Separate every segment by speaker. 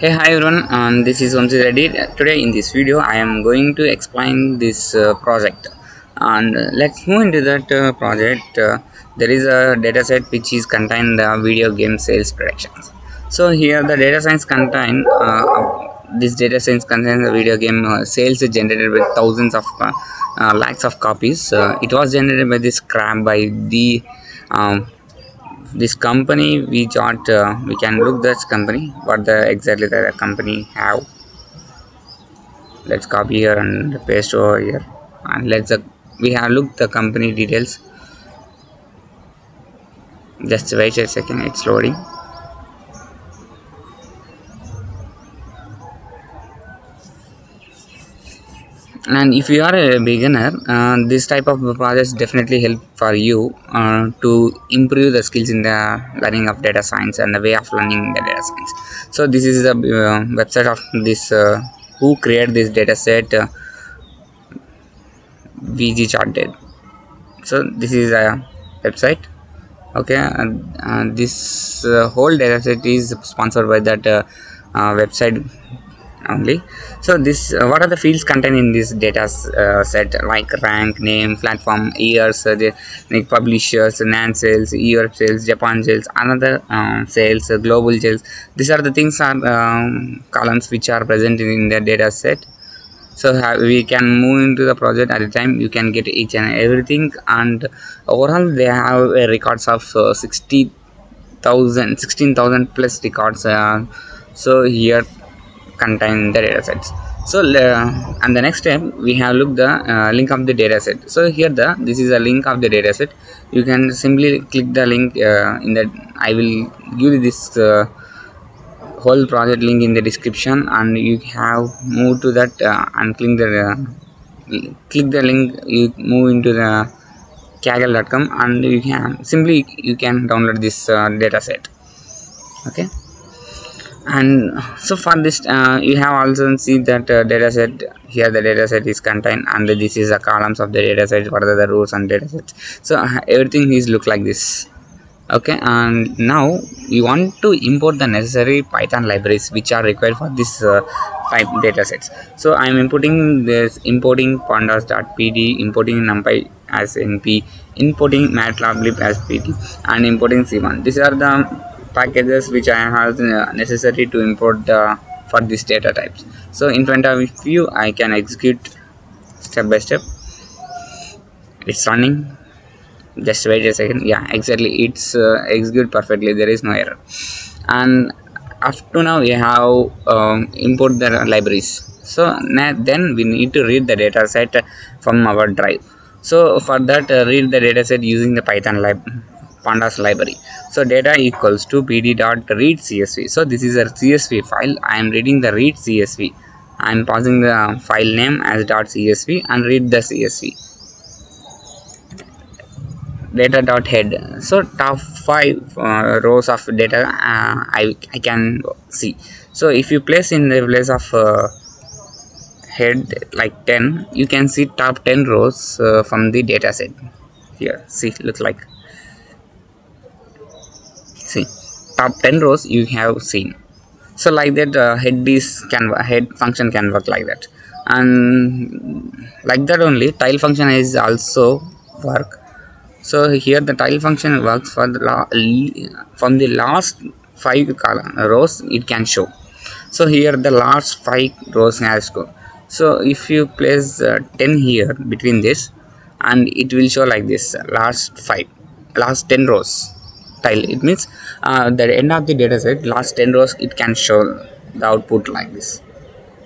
Speaker 1: Hey hi everyone, um, this is Vamsi Reddy. Today in this video I am going to explain this uh, project and uh, let's move into that uh, project. Uh, there is a dataset which is contain the video game sales predictions. So here the data science contain uh, this data science contains the video game sales generated with thousands of lakhs of copies. It was generated by this crab by the um, this company we got uh, we can look this company what the exactly the company have. Let's copy here and paste over here. And let's uh, we have looked the company details. Just wait a second it's loading and if you are a beginner uh, this type of projects definitely help for you uh, to improve the skills in the learning of data science and the way of learning the data science. So this is the uh, website of this uh, who created this data set uh, VGChartz. So this is a website okay? And, and this uh, whole data set is sponsored by that uh, uh, website only. So this uh, what are the fields contained in this data uh, set? Like rank name platform years uh, the, like publishers nan sales europe sales japan sales another um, sales uh, global sales. These are the things are um, columns which are present in the data set. So we can move into the project at a time. You can get each and everything. And overall they have records of uh, 60000 16000 plus records uh, so here contain the data sets. So uh, and the next step we have looked the uh, link of the data set. So here the this is a link of the data set. You can simply click the link uh, in the i will give you this uh, whole project link in the description and you have moved to that uh, and click the uh, click the link you move into the kaggle.com and you can simply you can download this data set. Okay and so for this uh, you have also see that uh, data set here the data set is contained and this is the columns of the data set what are the rows and data sets. So uh, everything is look like this. Okay and now you want to import the necessary python libraries which are required for this uh, five data sets. So i am importing this importing pandas.pd importing numpy as np importing matplotlib as pd and importing c1 these are the packages which I have necessary to import uh, for these data types. So in front of you, I can execute step by step. It's running. Just wait a second. Yeah, exactly. It's uh, execute perfectly. There is no error. And up to now, we have um, import the libraries. So then we need to read the data set from our drive. So for that, uh, read the data set using the Python lib pandas library. So data equals to pd dot read csv so this is a csv file. I am reading the read csv i am passing the file name as dot csv and read the csv data dot head. So top five uh, rows of data uh, I, I can see. So if you place in the place of uh, head like 10 you can see top 10 rows uh, from the data set. Here see look like see top 10 rows you have seen. So like that uh, head is can head function can work like that. And like that only tail function is also work. So here the tail function works for the from the last five rows it can show. So here the last five rows has go. So if you place uh, 10 here between this and it will show like this last five last 10 rows tail it means uh, the end of the data set last 10 rows it can show the output like this.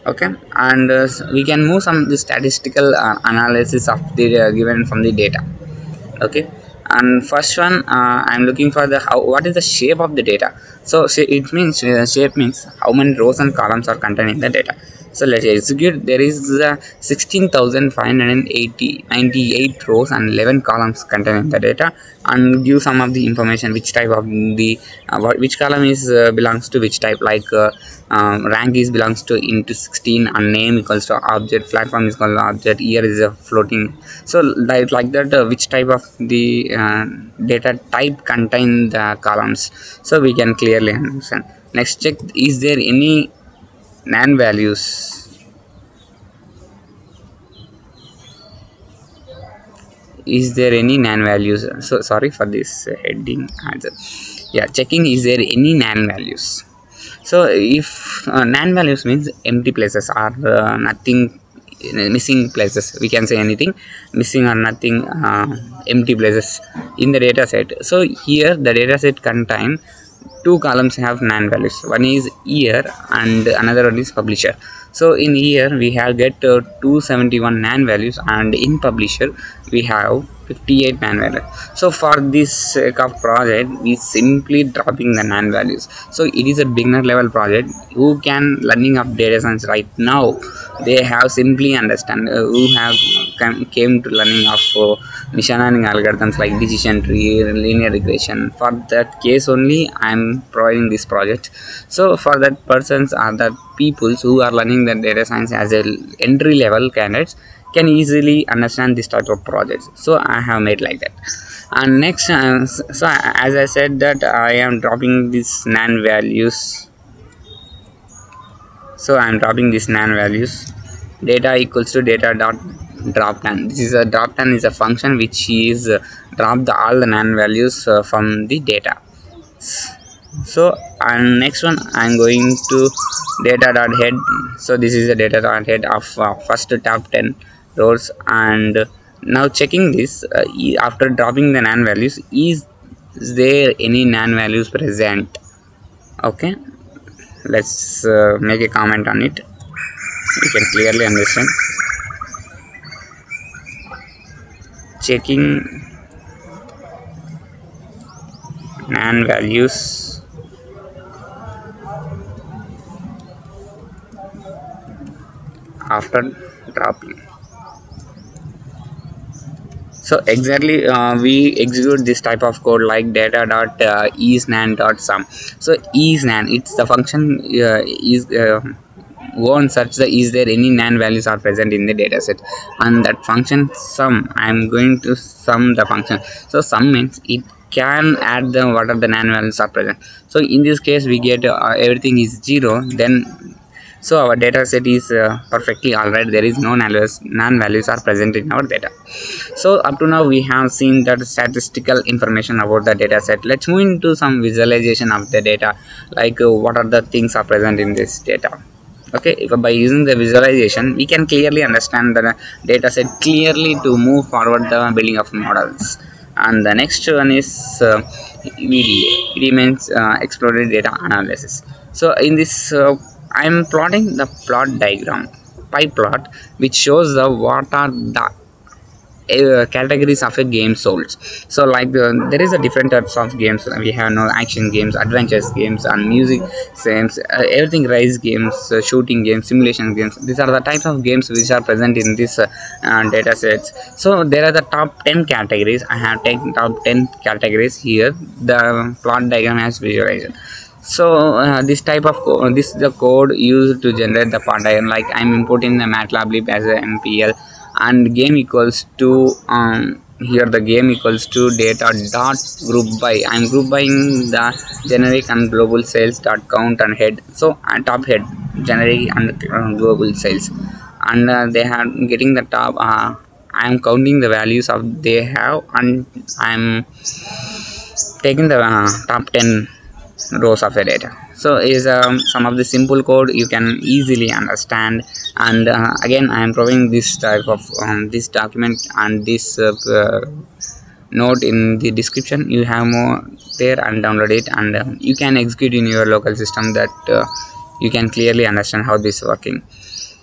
Speaker 1: Okay? And uh, we can move some the statistical uh, analysis of the uh, given from the data. Okay? And first one uh, i'm looking for the how what is the shape of the data. So it means uh, shape means how many rows and columns are contained in the data so let's execute. There is uh, 16580 98 rows and 11 columns contained in the data. And give some of the information which type of the uh, which column is uh, belongs to which type. Like uh, um, rank is belongs to into 16 and name equals to object. Platform is called object. Year is a floating. So like, like that uh, which type of the uh, data type contain the columns. So we can clearly understand. Next check. Is there any nan values. Is there any nan values? So sorry for this heading. Answer yeah checking is there any nan values? So if uh, nan values means empty places are uh, nothing missing places. We can say anything missing or nothing uh, empty places in the data set. So here the data set contain two columns have nan values. One is year and another one is publisher. So in year we have get uh, 271 nan values and in publisher we have 58 nan values so for this sake of project we simply dropping the nan values. So it is a beginner level project. Who can learning of data science right now? They have simply understand uh, who have come, came to learning of uh, machine learning algorithms like decision tree linear regression. For that case only i am providing this project. So for that persons are the peoples who are learning the data science as a entry level candidates can easily understand this type of projects. So i have made like that. And next uh, so as i said that i am dropping these nan values. So i am dropping these nan values. Data equals to data dot drop nan this is a drop nan is a function which is uh, drop the all the nan values uh, from the data. So and next one i'm going to data dot head. So this is the data dot head of uh, first top 10 rows and now checking this uh, after dropping the nan values is there any nan values present? Okay. Let's uh, make a comment on it. You can clearly understand. Checking nan values. After dropping so exactly uh, we execute this type of code like data dot uh, isnan dot sum. So isnan it's the function uh, is uh, go and search the is there any nan values are present in the data set and that function sum i am going to sum the function. So sum means it can add the what are the nan values are present. So in this case we get uh, everything is zero then so our data set is uh, perfectly all right there is no non values non values are present in our data. So up to now we have seen that statistical information about the data set. Let's move into some visualization of the data. Like uh, what are the things are present in this data? Okay if by using the visualization we can clearly understand the data set clearly to move forward the building of models. And the next one is uh, EDA. EDA means uh, exploratory data analysis. So in this, uh, I am plotting the plot diagram, pie plot, which shows the what are the uh, categories of a game sold. So like uh, there is a different types of games. We have no action games, adventures games, and music games. Uh, everything race games, uh, shooting games, simulation games. These are the types of games which are present in this uh, data sets. So there are the top 10 categories. I have taken top 10 categories here. The plot diagram has visualized so uh, this type of this is the code used to generate the diagram like i'm importing the matplotlib as a mpl and game equals to um, here the game equals to data dot group by. I'm group buying the generic and global sales dot count and head. So uh, top head generic and uh, global sales. And uh, they are getting the top uh, i'm counting the values of they have and i'm taking the uh, top 10 rows of the data so is um, some of the simple code you can easily understand. And uh, again i am providing this type of um, this document and this uh, uh, note in the description. You have more there and download it. And um, you can execute in your local system that uh, you can clearly understand how this is working.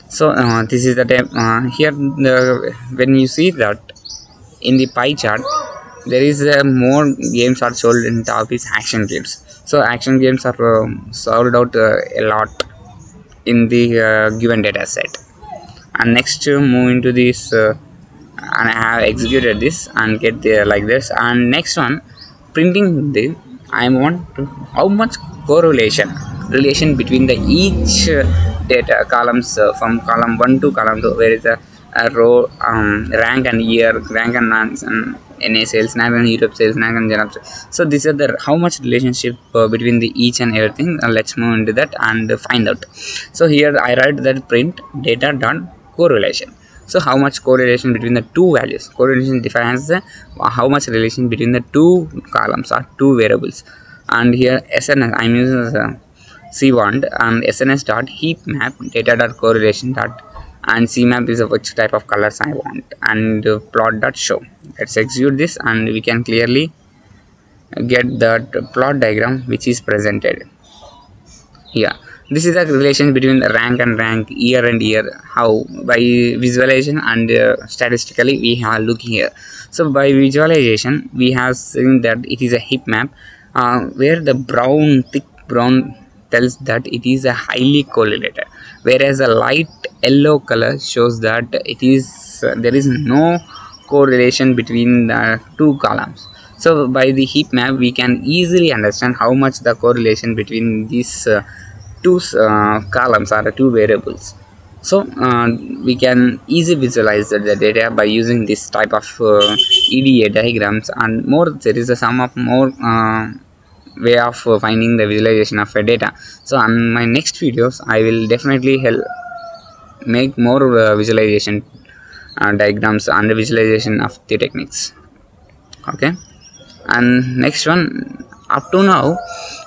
Speaker 1: So uh, this is the time uh, here the when you see that in the pie chart there is uh, more games are sold in top is action games. So action games are um, sold out uh, a lot in the uh, given data set. And next to move into this uh, and I have executed this and get there like this. And next one printing the I want to how much correlation relation between the each uh, data columns uh, from column 1 to column 2 where is the uh, row um, rank and year rank and NANS and NA sales NAC and Europe sales NAC and Janab sales. so these are the how much relationship uh, between the each and everything. Uh, let's move into that and find out. So here I write that print data dot correlation. So how much correlation between the two values? Correlation defines the, how much relation between the two columns or two variables. And here SNS I'm using the cwand and SNS dot heat map data dot correlation dot and cmap is which type of colors I want. And plot dot show let's execute this and we can clearly get that plot diagram which is presented. Here this is a relation between rank and rank year and year how by visualization and uh, statistically we have look here. So by visualization we have seen that it is a heat map uh, where the brown thick brown tells that it is a highly correlated. Whereas a light yellow color shows that it is uh, there is no correlation between the two columns. So by the heat map we can easily understand how much the correlation between these uh, two uh, columns are two variables. So uh, we can easily visualize the, data by using this type of uh, EDA diagrams. And more there is a sum of more uh, way of finding the visualization of a data. So on my next videos I will definitely help make more uh, visualization uh, diagrams and the visualization of the techniques. Okay? And next one up to now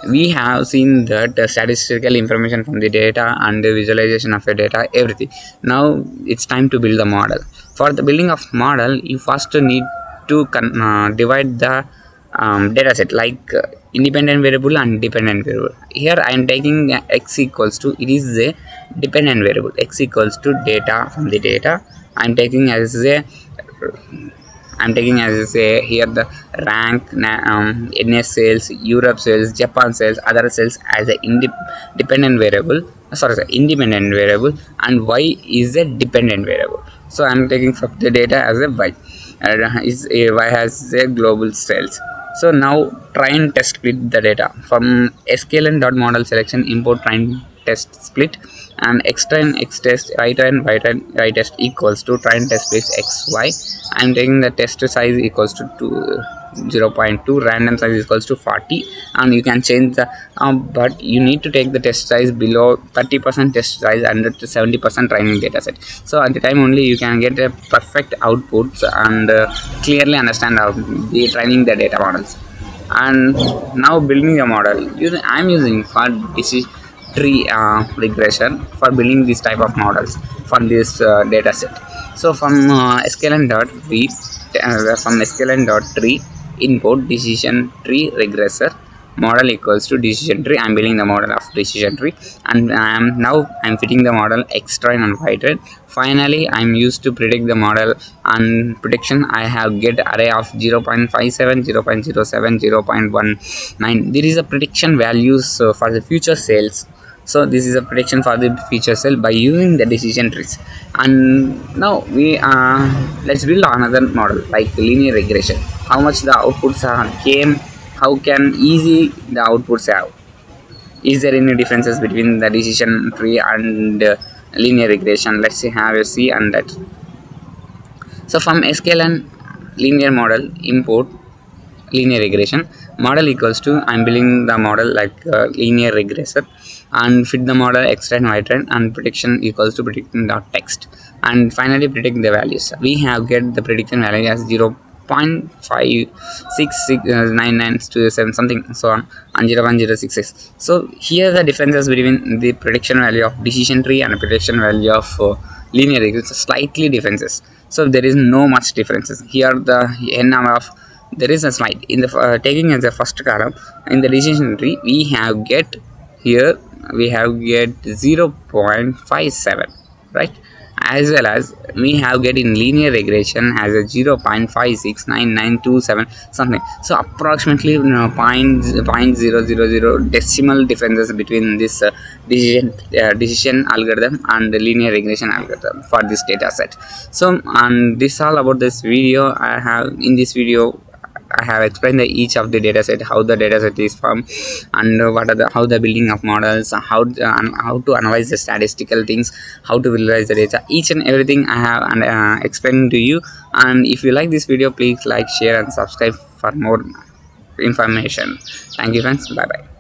Speaker 1: we have seen that uh, statistical information from the data and the visualization of the data everything. Now it's time to build the model. For the building of model you first need to uh, divide the um, data set like uh, independent variable and dependent variable here i am taking x equals to it is a dependent variable x equals to data from the data i am taking as a I'm taking as a here the rank, um, NS sales, Europe sales, Japan sales, other sales as a independent variable. Sorry, sorry, independent variable, and Y is a dependent variable. So I'm taking from the data as a Y. Uh, is a Y has a global sales. So now try and test split the data. From sklearn selection import try and test split. And x and x test right and right and right test equals to try and test space xy i'm taking the test size equals to 2 0.2 random size equals to 40 and you can change the um, but you need to take the test size below 30 percent test size under 70 percent training data set. So at the time only you can get a perfect outputs and uh, clearly understand how the training the data models. And now building a model. Using i'm using for decision tree uh, regression for building this type of models for this uh, data set. So from uh, dot uh, from sklearn input decision tree regressor model equals to decision tree. I'm building the model of decision tree. And i'm now i'm fitting the model extra and y finally i'm used to predict the model and prediction. I have get array of 0 0.57 0 0.07 0 0.19 there is a prediction values uh, for the future sales so this is a prediction for the feature cell by using the decision trees. And now we uh, let's build another model like linear regression. How much the outputs are came how can easy the outputs have? Is there any differences between the decision tree and uh, linear regression? Let's see have a see and that. So from sklearn linear model import linear regression. Model equals to i'm building the model like uh, linear regressor and fit the model x and y trend and prediction equals to prediction dot text. And finally predict the values. We have get the prediction value as 0 0.56699 uh, something so on and 01066 so here the differences between the prediction value of decision tree and prediction value of uh, linear regression slightly differences. So there is no much differences. Here the n number of there is a slide. In the uh, taking as the first column in the decision tree we have get here we have get 0.57 right? As well as we have get in linear regression as a 0.569927 something. So approximately you know, point, point zero zero zero decimal differences between this uh, decision uh, decision algorithm and the linear regression algorithm for this data set. So and this all about this video. I have in this video i have explained each of the data set how the data set is formed and what are the how the building of models how uh, how to analyze the statistical things how to visualize the data. Each and everything i have and uh, explained to you. And if you like this video please like share and subscribe for more information. Thank you friends. Bye bye